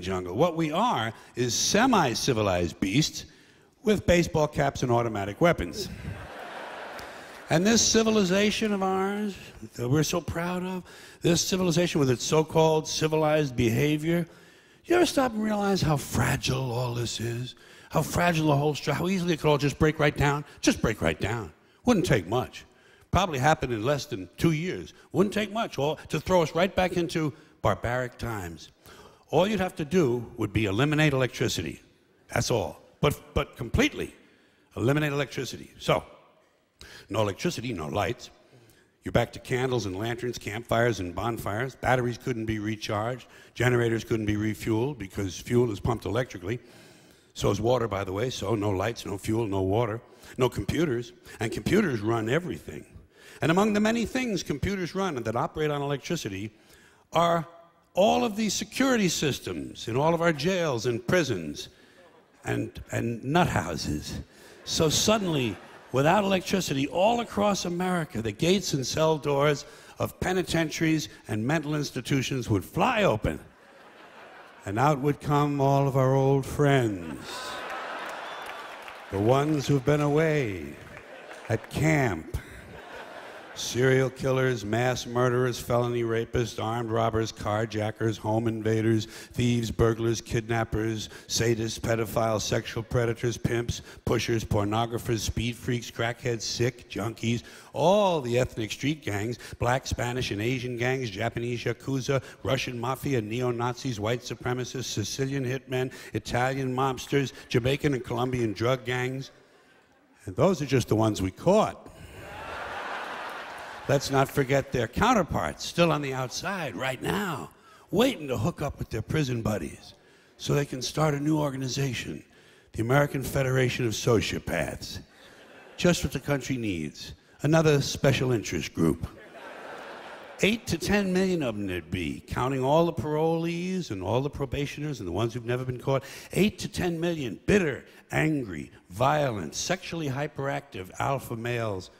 jungle. What we are is semi civilized beasts with baseball caps and automatic weapons. and this civilization of ours that we're so proud of, this civilization with its so called civilized behavior, you ever stop and realize how fragile all this is? How fragile the whole structure, how easily it could all just break right down? Just break right down. Wouldn't take much. Probably happen in less than two years. Wouldn't take much all, to throw us right back into barbaric times. All you'd have to do would be eliminate electricity. That's all. But, but completely eliminate electricity. So, no electricity, no lights. You're back to candles and lanterns, campfires and bonfires. Batteries couldn't be recharged. Generators couldn't be refueled because fuel is pumped electrically. So is water, by the way. So no lights, no fuel, no water, no computers. And computers run everything. And among the many things computers run and that operate on electricity are all of these security systems in all of our jails and prisons and, and nut houses. So suddenly, without electricity, all across America, the gates and cell doors of penitentiaries and mental institutions would fly open. And out would come all of our old friends. The ones who've been away at camp serial killers, mass murderers, felony rapists, armed robbers, carjackers, home invaders, thieves, burglars, kidnappers, sadists, pedophiles, sexual predators, pimps, pushers, pornographers, speed freaks, crackheads, sick, junkies, all the ethnic street gangs, black, Spanish, and Asian gangs, Japanese yakuza, Russian mafia, neo Nazis, white supremacists, Sicilian hitmen, Italian mobsters, Jamaican and Colombian drug gangs. And those are just the ones we caught. Let's not forget their counterparts still on the outside right now, waiting to hook up with their prison buddies so they can start a new organization, the American Federation of Sociopaths. Just what the country needs another special interest group. Eight to ten million of them there'd be, counting all the parolees and all the probationers and the ones who've never been caught. Eight to ten million bitter, angry, violent, sexually hyperactive alpha males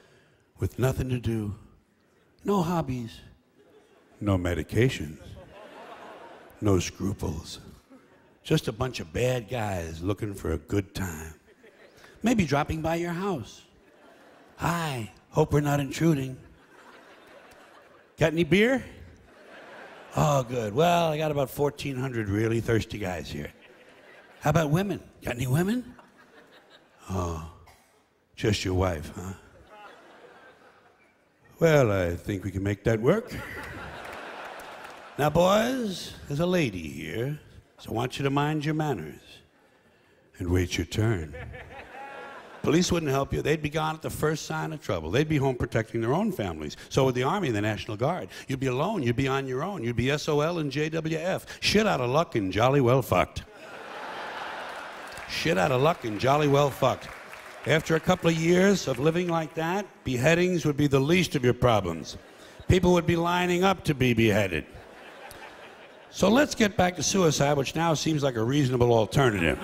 with nothing to do no hobbies, no medications, no scruples. Just a bunch of bad guys looking for a good time. Maybe dropping by your house. Hi, hope we're not intruding. Got any beer? Oh, good. Well, I got about 1,400 really thirsty guys here. How about women? Got any women? Oh, just your wife, huh? Well, I think we can make that work. now, boys, there's a lady here, so I want you to mind your manners and wait your turn. Police wouldn't help you. They'd be gone at the first sign of trouble. They'd be home protecting their own families. So would the Army and the National Guard. You'd be alone. You'd be on your own. You'd be SOL and JWF. Shit out of luck and jolly well fucked. Shit out of luck and jolly well fucked. After a couple of years of living like that, beheadings would be the least of your problems. People would be lining up to be beheaded. So let's get back to suicide, which now seems like a reasonable alternative.